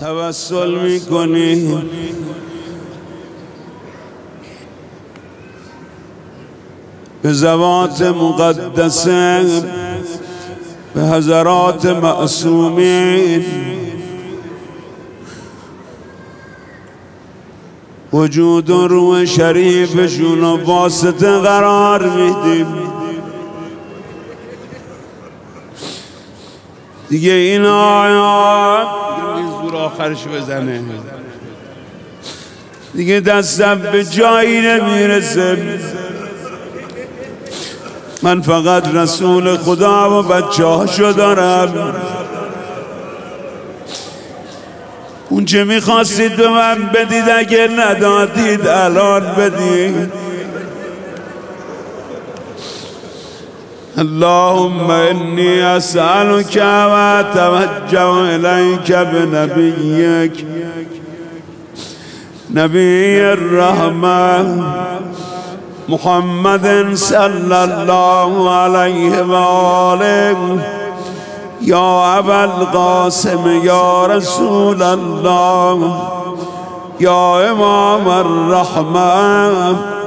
توسل می‌کنی. به زوات مقدسه به حضرات معصومین. وجود روح شریفشون و واسطه قرار میدیم. دیگه این آیات زور آخرش بزنه. دیگه دستم به جایی نمی‌رسه. من فقط رسول خدا و بچه هاشو دارم. اون چه می‌خواستید به من بدید اگه ندادید الان بدید. اللهم انی اسألك و توجه الیک بنبیک نبی الرحمه محمد صلی الله علیه و آله یا ابا القاسم یا رسول الله یا امام الرحمه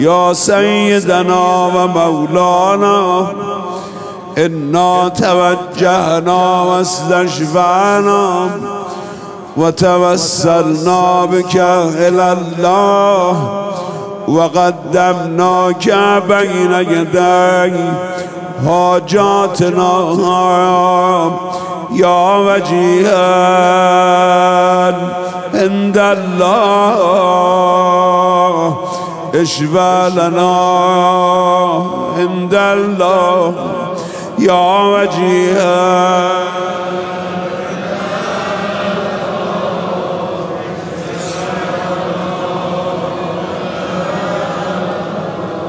یا سیدنا و مولانا انا توجهنا و استشفعنا و توسلنا بك الله وقدمناك بين يدي حاجاتنا يا وجيها عند الله. اشفى لنا عند الله يا وجيها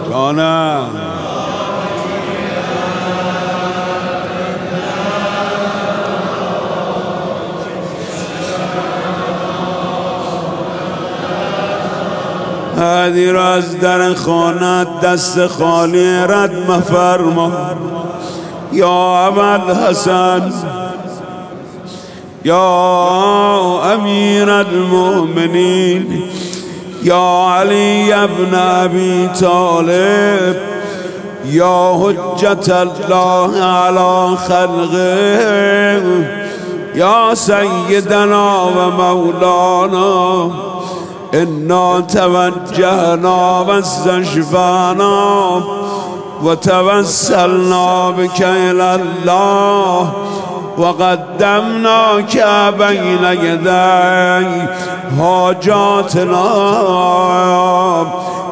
جانم هدی را از در خانت دست خالی رد مفرما. یا عمل حسن یا امیر المؤمنین یا علی ابن ابی طالب یا حجت الله علی خلقه یا سیدنا و مولانا. انا توجهنا و استشفانا و توسلنا بك الى الله وقدمناك بين يدي حاجاتنا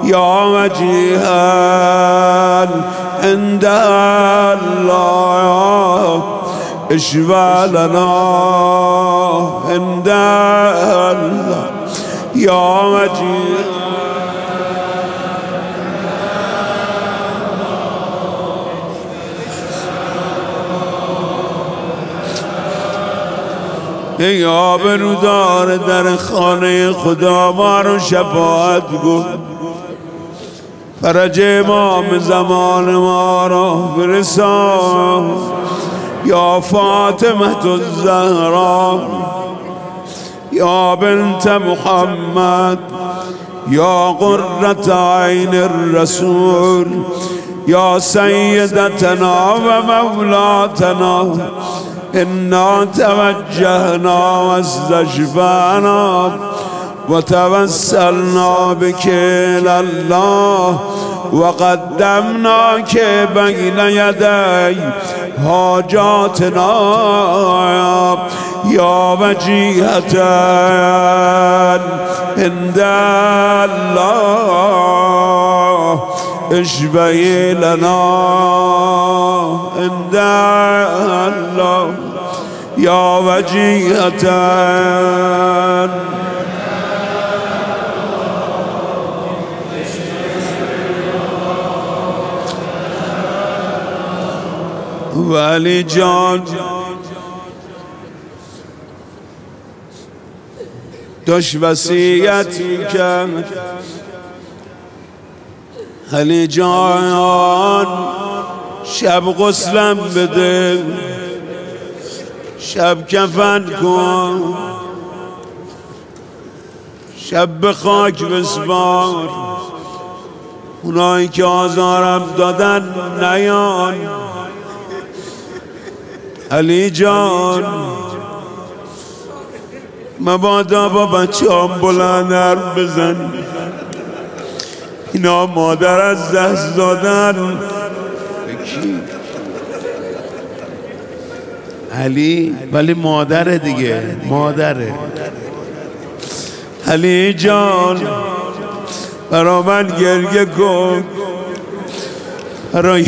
يا وجيها عند الله. اشفى لنا عند الله. يا وجيها ای آبرودار در خانه خدا ما رو شفاعت گو. فرج امام زمان ما را برسان. یا فاطمه الزهرا. یا بنت محمد یا قرة عین الرسول یا سیدتنا و مولاتنا انا توجهنا واستشفعنا وتوسلنا بك الى الله وقدمناك بين يدي حاجاتنا. يا وجيهة عند الله اشبهي لنا عند الله يا وجيهة ولی جان داشت وسیعت می‌کرد. علی جان شب غسلم بده. شب کفن کن. شب خاک بسپار. اونایی که آزارم دادن نیان. علی جان. مبادا با بچه هم بلند حرف اینا مادر از دست دادن. علی ولی مادره دیگه. مادره. علی جان برا من گریه کن. برای,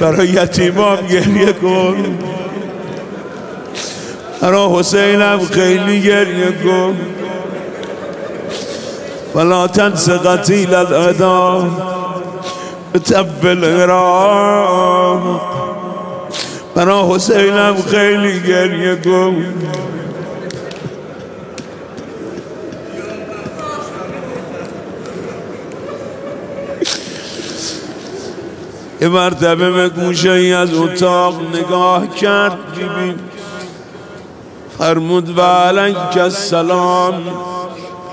برای یتیمام گریه کن. برا حسینم خیلی گریه کن. ولا تنس قتیل العدا بتب الغرام برا حسینم خیلی گریه کن. یه مرتبه به گوشه ای از اتاق نگاه کرد بیبی فرمود و علیک السلام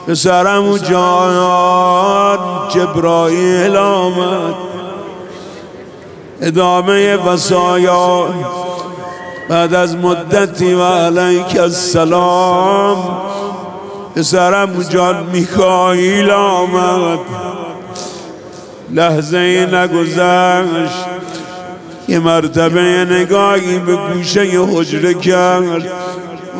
پسرم و جان جبرائیل آمد. ادامه وسایا بعد از مدتی و علیک السلام پسرم جان میکائیل آمد. لحظه نگذشت یه مرتبه نگاهی به گوشه حجره کرد.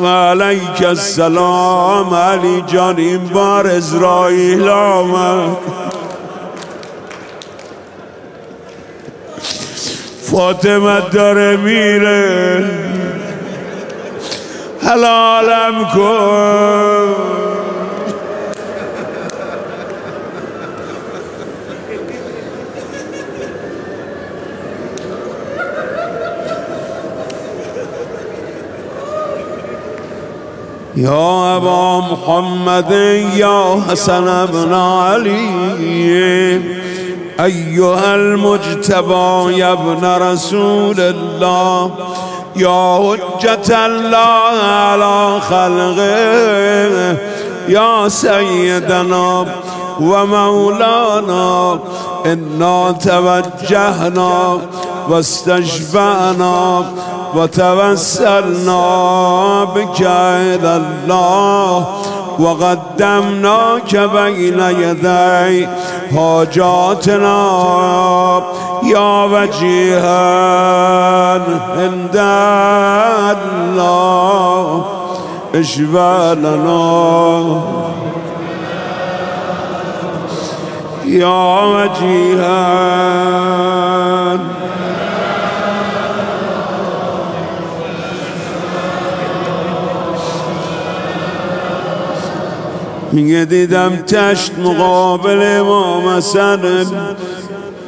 و علیک السلام علی جان این بار ازرائیل آمد. فاطمه داره میره. حلالم کن. یا ابا محمد یا حسن ابن علی ایها المجتبى یا ابن رسول الله یا حجت الله على خلقه یا سیدنا و مولانا انا توجهنا واستشفعنا وتوسلنا بك إلى الله. وقدمناك بين يدي حاجاتنا يا وجيها عند الله. اشفى لنا. يا وجيها میگه دیدم تشت مقابل امام حسن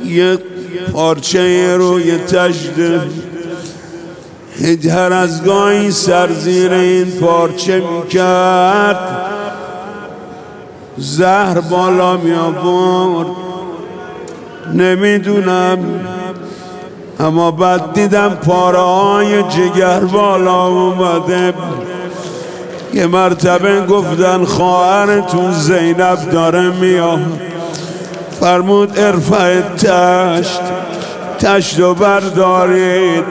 یه پارچه روی تشت هر از گاهی سر زیر این پارچه می‌کرد. زهر بالا می نمی‌دونم. اما بعد دیدم پاره جگر بالا اومده. یه مرتبه گفتن خواهرتون زینب داره میاد. فرمود ارفع تشت تشت رو بردارید.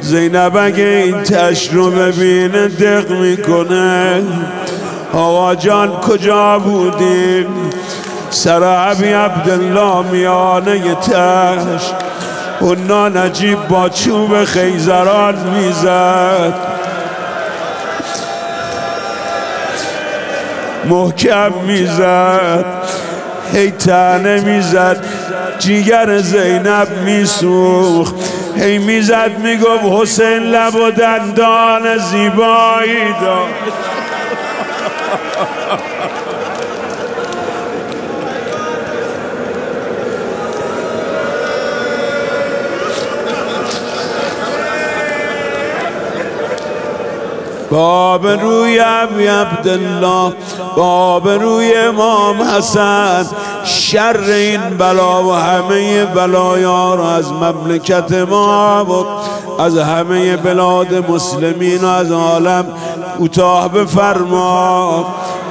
زینب اگه این تشت رو ببینه دق می‌کنه. آقا جان کجا بودیم سر عبی عبدالله میانه تشت. اونا نجیب با چوب خیزران می‌زد. محکم می‌زد. هی تنه می‌زد. جیگر زینب میسوخت. هی می‌زد می‌گفت حسین لب و دندان زیبایی داشت باب روی ابی عبدالله باب روی امام حسن. شر این بلا و همه بلایا را از مملکت ما و از همه بلاد مسلمین و از عالم کوتاه بفرما.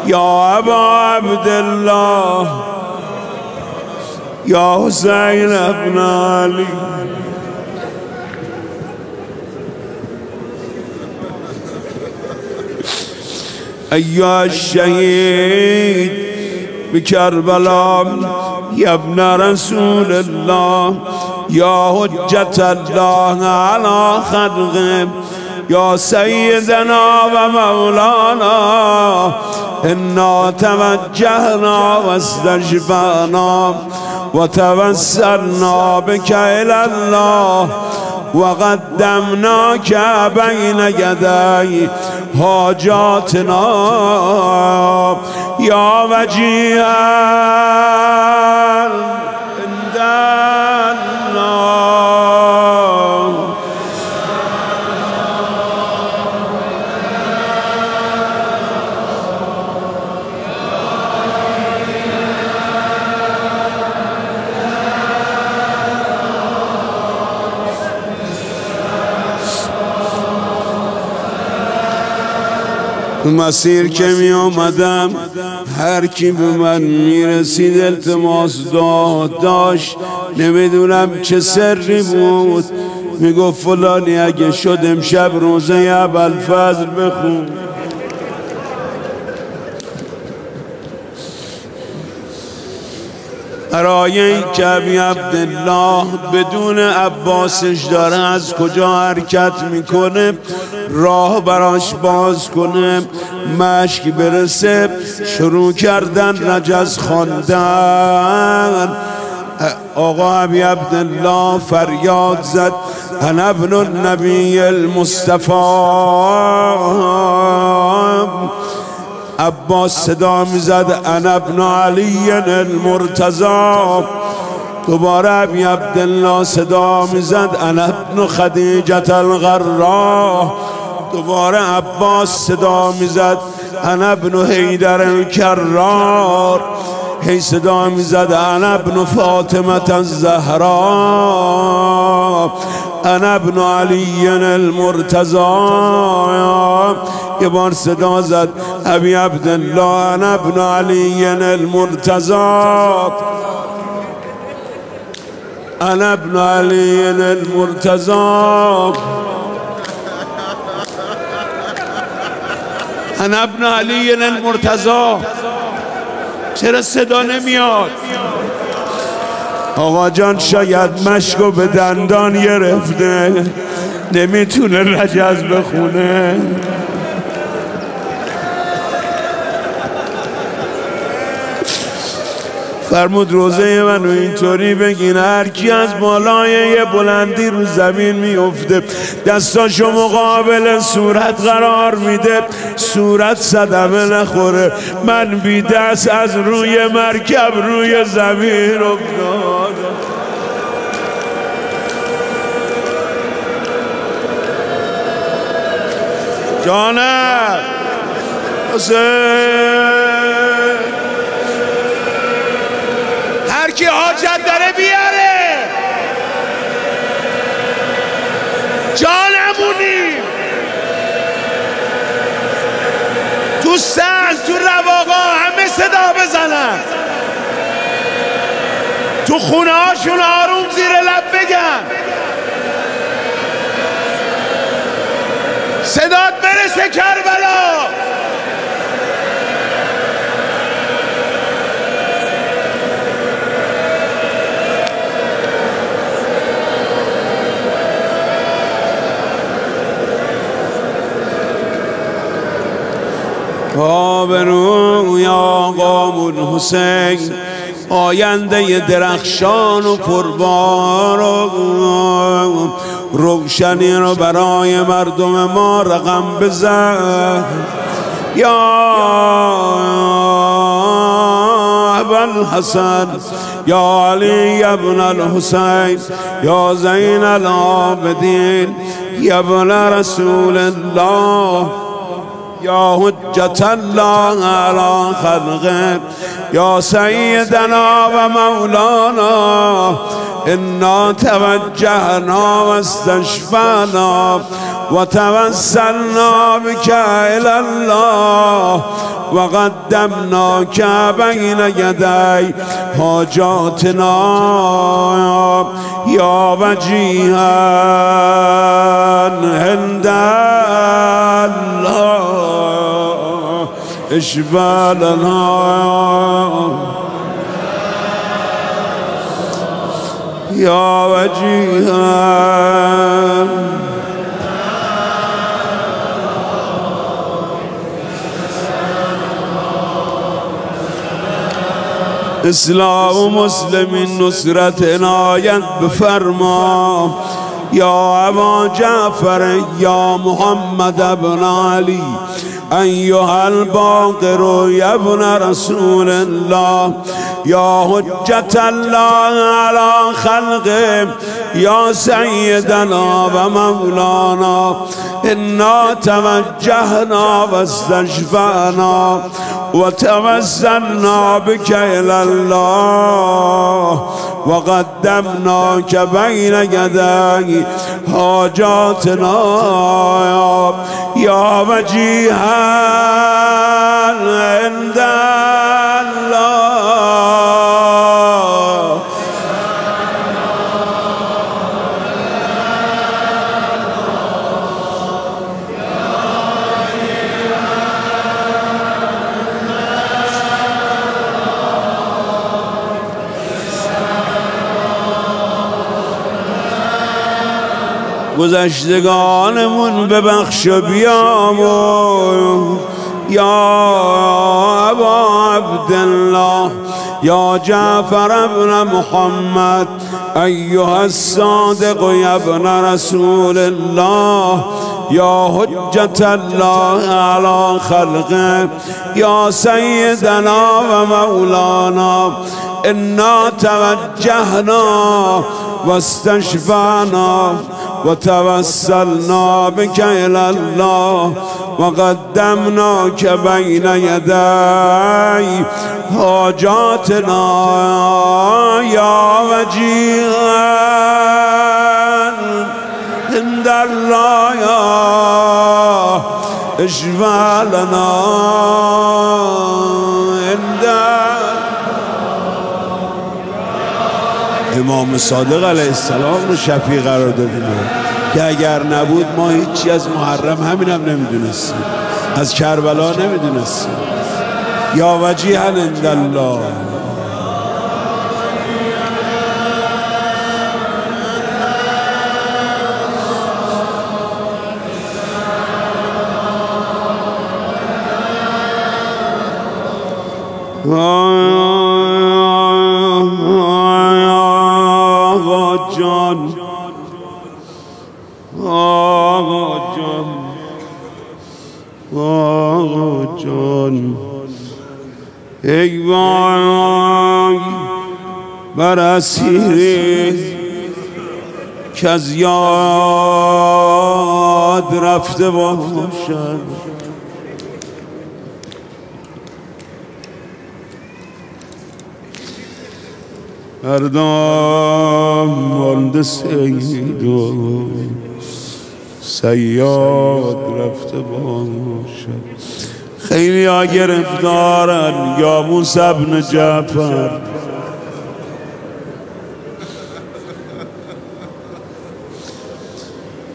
یا ابا عبدالله یا حسین ابن علی. أيها الشهيد بكربلاء يا ابن رسول الله يا حجة الله على خلقه يا سيدنا ومولانا إنا توجهنا واستجبانا وتوسلنا بك إلى الله وقدمناك بين يدي حاجاتنا. يا وجيها مسیر که می آمدم هر کی به من می‌رسید التماس داد داشت. نمی‌دونم چه سری بود. می‌گفت فلانی اگه شد امشب روزه عبل فضل بخون. برای کبی عبدالله بدون عباسش داره از کجا حرکت می‌کنه؟ راه براش باز کنه. مشک برسه شروع کردن رجز خواندن. آقا عبی عبدالله فریاد زد انا ابن النبی المصطفى عباس صدا می‌زد انا ابن علی المرتضا دوباره ابی عبدالله صدا می‌زد انا ابن خدیجت الغرا دوباره عباس صدا می‌زد انا ابن حیدر الکرار. هی صدا می‌زد انا ابن فاطمه الزهرا. انا ابن علی المرتضا یه بار صدا زد ابی عبدالله انا ابن علی المرتضا انا ابن علی المرتضا انا ابن علی المرتضا چرا صدا نمیاد؟ آقا جان شاید مشکو به دندان گرفته. نمی‌تونه رجز بخونه. فرمود روزه منو اینطوری بگین هر کی از بالای یه بلندی رو زمین میفته دستاشو مقابل صورت قرار میده صورت صدمه نخوره. من بی دست از روی مرکب روی زمین افتاد جانم هر کی حاجت داره بیاره. جانمونی تو سر تو رواقا همه صدا بزنن. تو خونه هاشون آروم زیر لب بگن. صدات برسه کربلا. روی آقامون حسین آینده درخشان و پربار و روشنی رو برای مردم ما رقم بزن. یا ابن حسن یا علی ابن الحسین یا زین العابدین یا ابن رسول الله. یا حجت الله على خلقه یا سیدنا و مولانا انا توجهنا و استشفانا و توسلنا بك الى الله وقدمناك بين يدي حاجاتنا. يا وجيها عند الله اشفى لنا يا وجيها اسلام مسلم نصرت عنایت بفرما. یا ابا جعفر یا محمد ابن علی ایها الباقر یا ابن رسول الله یا حجت الله على خلقه. یا سیدنا و مولانا انا توجهنا و استشفعنا و توسلنا بك الى الله وقدمناك بين يدي حاجاتنا يا وجيها عند گذشتگانمون ببخش و بیامون یا ابا عبدالله یا جعفر ابن محمد ایها الصادق ابن رسول الله یا حجت الله على خلقه یا سیدنا و مولانا انا توجهنا واستشفعنا وتوسلنا بك إلى الله وقدمناك بين يدي حاجاتنا يا وجيها عند الله يا اشفى لنا امام صادق علیه السلام رو شفیع قرار دادیم. که اگر نبود ما هیچی از محرم همین هم نمی‌دونستیم. از کربلا نمی‌دونستیم. یا وجیه الله جان. آقا جان. آقا جان. ای وای بر اسیری که از یاد رفته باشد. مردم مانده سید و سیاد رفته باشد. خیلی ها گرفتارن یا موسی ابن جعفر.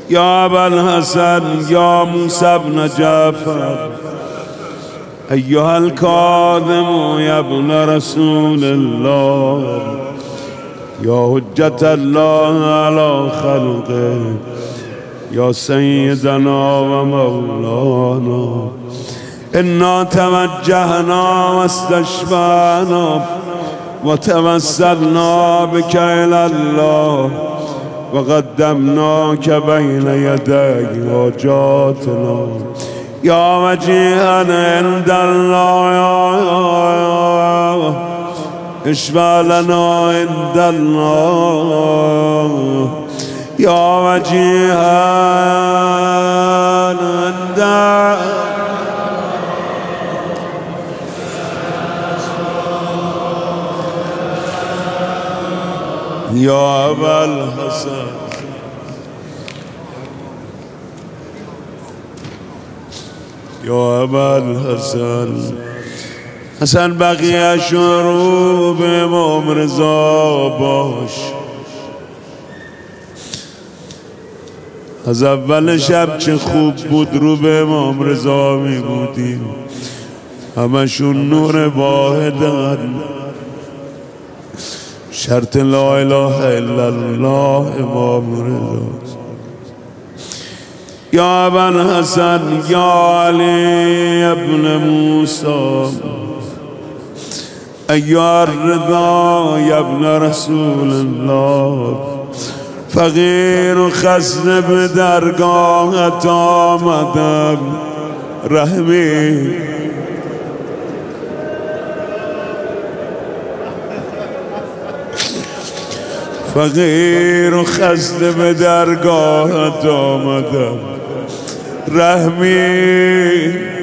یا ابن حسن یا موسی ابن جعفر. ایها الكاظم یا ابن رسول الله. یا حجت الله على خلقه یا سیدنا و مولانا انا توجهنا واستشفعنا وتوسلنا بك الى الله وقدمناك بين يدي حاجاتنا يا وجيها عند الله اشفع لنا عند الله يا وجيها عند يا أبا الحسن. یا ابل حسن حسن بقیه رو به امام رضا باش. از اول شب چه خوب بود رو به امام رضا می بودیم همشون نور واحدن. شرط لا اله الا الله امام رضا. یا ابن حسن یا علی ابن موسی. ایها الرضا یا ابن رسول الله. فقیر و به درگاهت آمدم رحمی. فقیر و به درگاهت آمدم رحمی.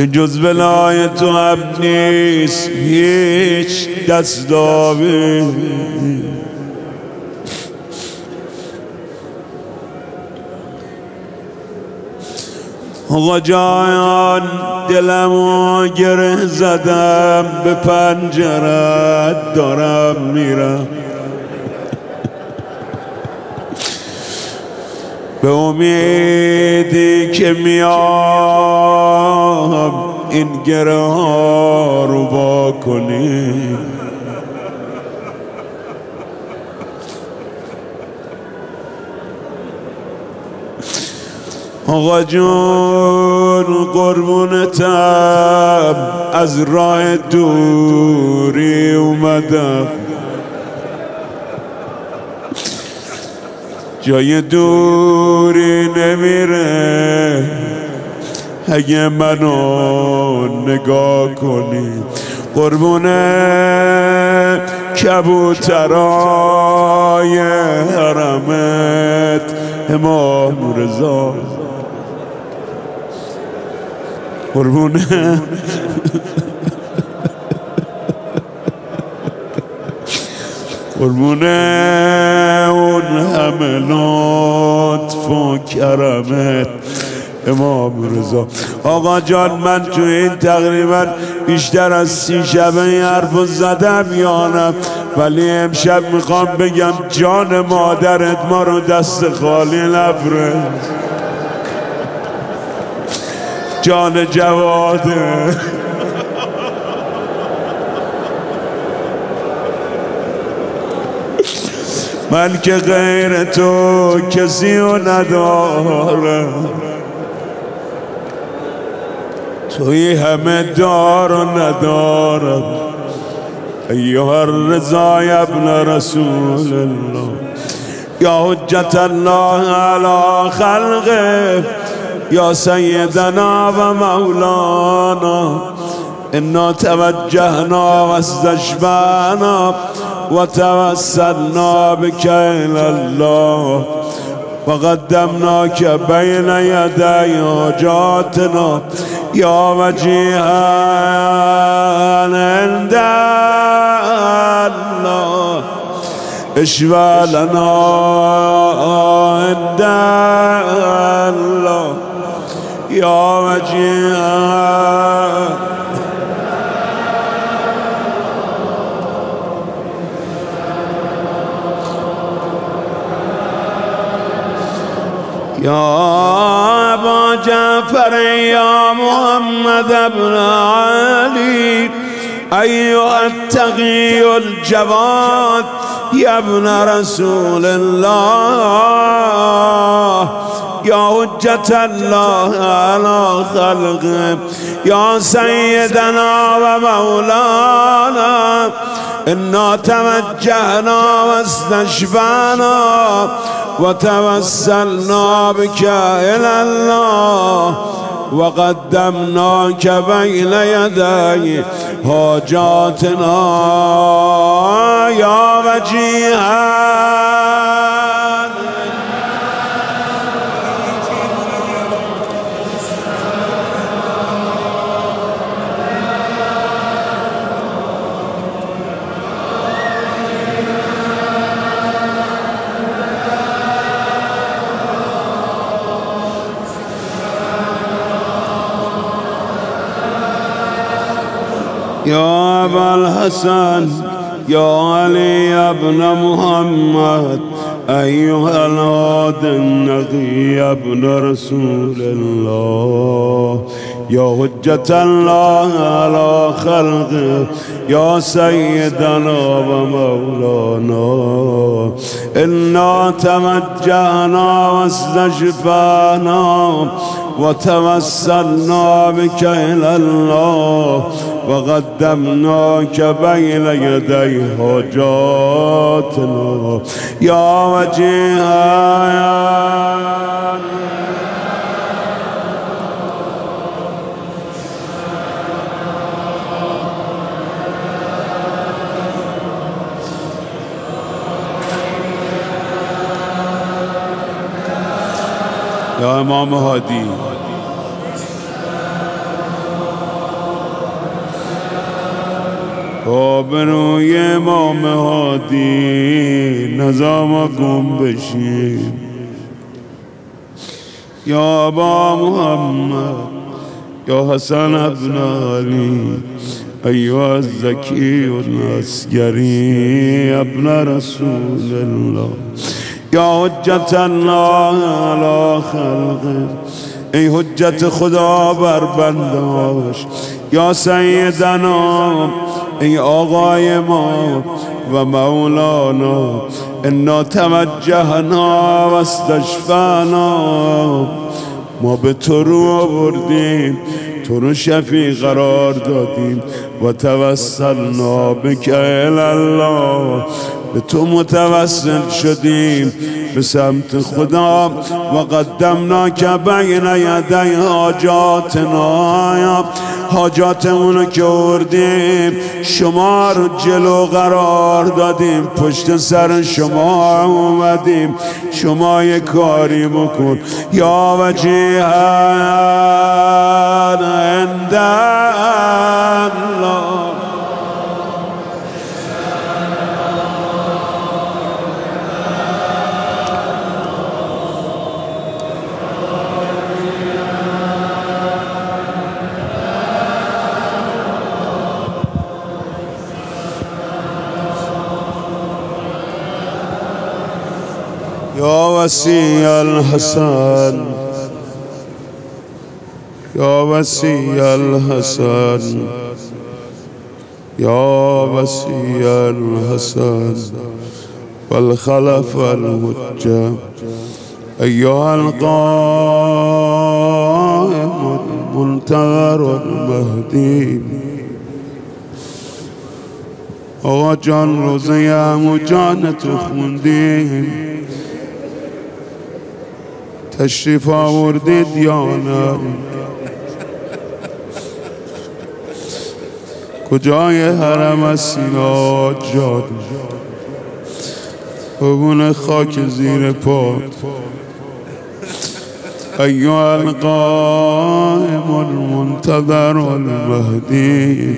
که جز بلای تو هم نیست هیچ دستاوی آقا جان دلمو گره زدم به پنجرت دارم میرم. به امیدی که میام این گره ها رو با کنی. آقا جون قربونتم. از راه دوری اومدم. جای دوری نمیره. اگه منو نگاه کنی قربونه کبوترای حرمت. امام رضا قربونه. قربونه اون همه لطف و کرمت. امام رضا. آقا جان من تو این تقریبا بیشتر از سی شبه این حرف زدم یانم ولی امشب می‌خوام بگم جان مادرت ما رو دست خالی نبره. جان جواده من که غیر تو کسی رو ندارم. توی همه دار و ندارم. ایها الرضا ابن رسول الله. یا حجت الله علی خلقه. یا سیدنا و مولانا. انا توجهنا و استشبعنا و توسلنا بك إلى الله. وقدمناك بين يدي حاجاتنا يا وجيها عند الله. اشفى لنا عند الله. يا وجيها يا أبا جعفر يا محمد بن علي أيها التقي الجواد يا ابن رسول الله يا حجة الله على خلقه يا سيدنا ومولانا إنا توجهنا واستشفعنا وتوسلنا بك إلى الله وقدمناك بين يدي حاجاتنا يا وجيها. يا أبا الحسن يا علي ابن محمد أيها الهاد النقي ابن رسول الله. يا حجة الله على خلقه يا سيدنا ومولانا. إنا توجهنا واستشفانا وتوسلنا بك إلى الله. وقدمناك بين يدي حاجاتنا. يا وجيها يا يا امام هادي آبروی امام هادی نظام گم بشیم یا ابا محمد یا حسن ابن علی ایوه الزکی الاسگری ابن رسول الله. یا حجت الله علی خلقه ای حجت خدا بر بنداش. یا سیدنا ای آقای ما و مولانا انا توجهنا و استشفانا. ما به تو رو آوردیم تو رو شفی قرار دادیم و توسلنا بک الله به تو متوسل شدیم به سمت خدا و قدمنا که بین یدی حاجاتنا. حاجاتمونو که اردیم شما رو جلو قرار دادیم پشت سر شما اومدیم شما یه کاری بکن. یا وجیهن عند يا وسي الحسن. يا وسي الحسن. يا وسي الحسن. والخلف الحجة أيها القائم المنتظر المهدي. آقا جان روزه و جان تو خوندیم تشریف آوردید یا نه؟ کجای حرم از سینا جاد ببون خاک زیر پاد ایها القائم المنتظر المهدی.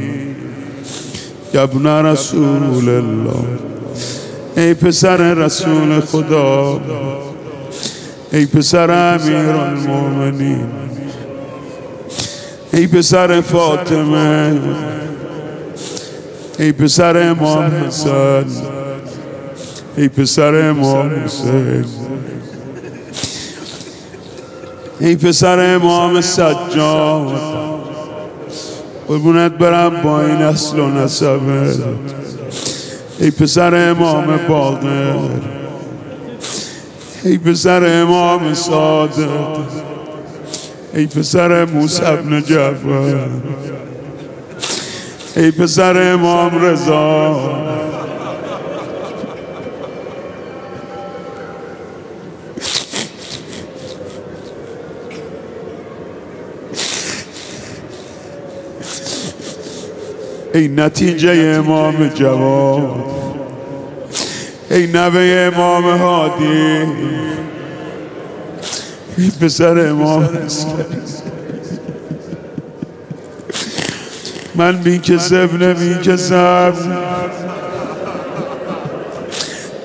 ابن رسول الله. ای پسر رسول خدا. ای پسر امیر المومنین ای پسر فاطمه ای پسر امام حسن ای پسر امام حسین ای پسر امام سجاد قربونت برم با این اصل و نسبه ای پسر امام باقر ای پسر امام صادق ای پسر موسی ابن جعفر ای پسر امام رضا. ای نتیجه امام جواد ای نوه امام هادی. پسر امام من میکسب نمیکسم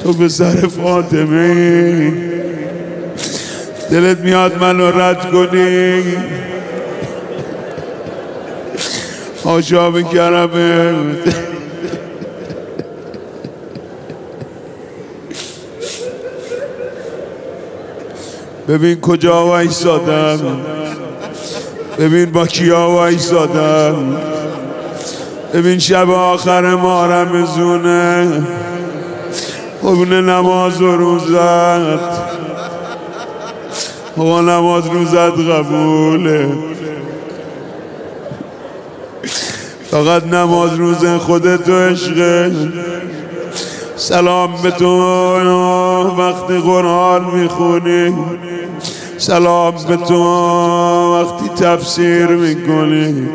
تو پسر فاطمه. دلت میاد منو رد کنی؟ حاشا به ببین کجا وایسادم. ببین با کیا وایسادم. ببین شب آخر ما رمزونه خون نماز و روزت. آقا نماز روزت قبوله. فقط نماز روز خودت و عشقه. سلام به تو. وقتی قرآن می‌خونی. سلام به تو وقتی تفسیر می‌کنی.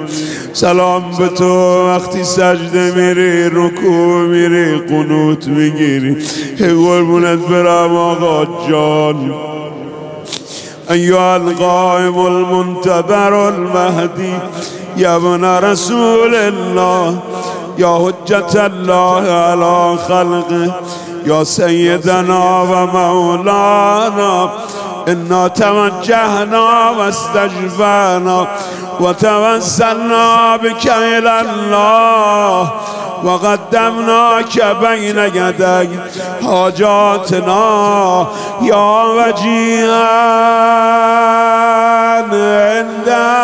سلام به تو وقتی سجده میری رکوع میری قنوت می‌گیری. قربونت برم آقا جان. ایها القائم المنتظر المهدی یا ابن رسول الله یا حجت الله علی خلقه. یا سیدنا و مولانا انا توجهنا و استجبنا و توسلنا بك الى الله و قدمناك بین یدی حاجاتنا یا وجیها عندك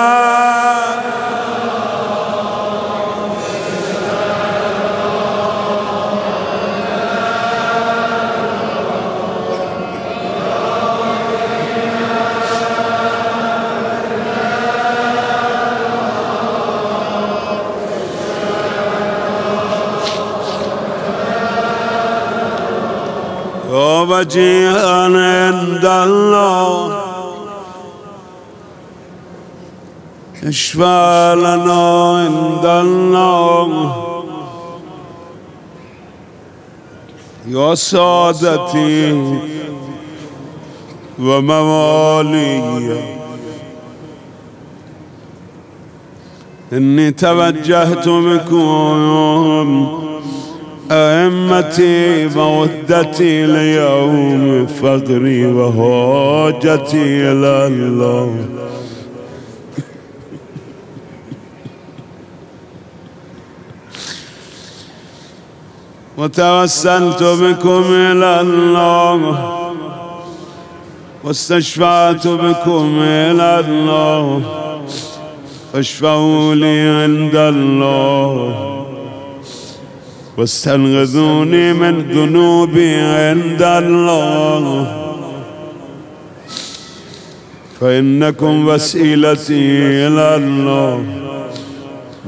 وجيها عند الله اشفى لنا عند الله يا سادتي وموالي إني توجهت بكم أئمتي مودتي ليوم فقري وهاجتي إلى الله. وتوسلت بكم إلى الله. واستشفعت بكم إلى الله. فاشفعوا لي عند الله. واستنغذوني من ذنوبي عند الله فإنكم وسيلتي إلى الله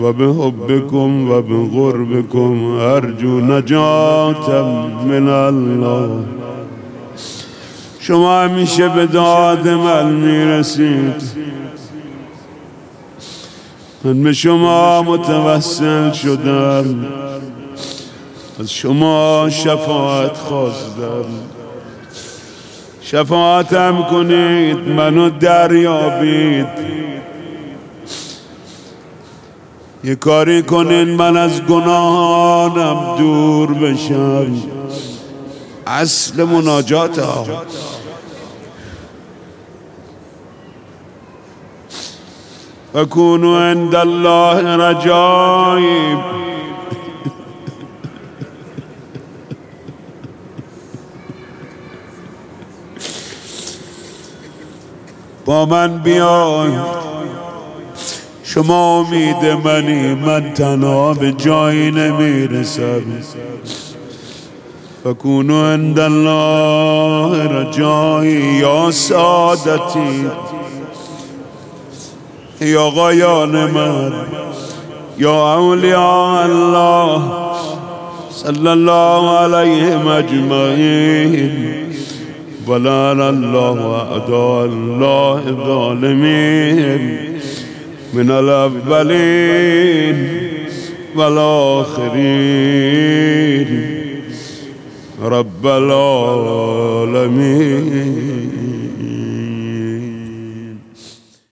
وبحبكم وبغربكم أرجو نجاة من الله شما همیشه به داد من می‌رسید من به شما متوسل شدم از شما شفاعت خواستم. شفاعتم کنید منو دریابید. یه کاری کنین من از گناهانم دور بشم. اصل مناجات ها. فکونو عند الله رجایب. من بیای شما امید منی من تنها به جایی نمی‌رسم. فکونو عند الله رجایی یا سادتی. یا غیان من یا اولیاء الله صلی الله علیهم اجمعین ولعن الله وأعداء الله الظالمين من الأولين والآخرين. رب العالمين.